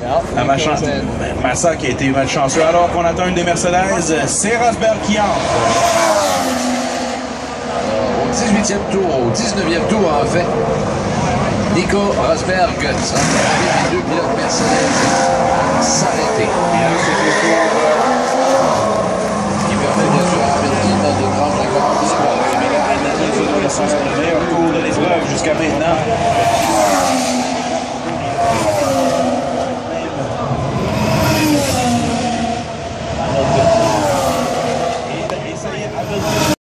Un malchanceux, Massa qui a été malchanceux alors qu'on attend une des Mercedes, c'est Rosberg qui entre. Au 18e tour, au 19e tour en fait, Nico Rosberg, les deux pilotes Mercedes, s'arrêter. Qui permet bien sûr à Hamilton de prendre la commande. C'est le meilleur tour de l'épreuve jusqu'à maintenant. Bye.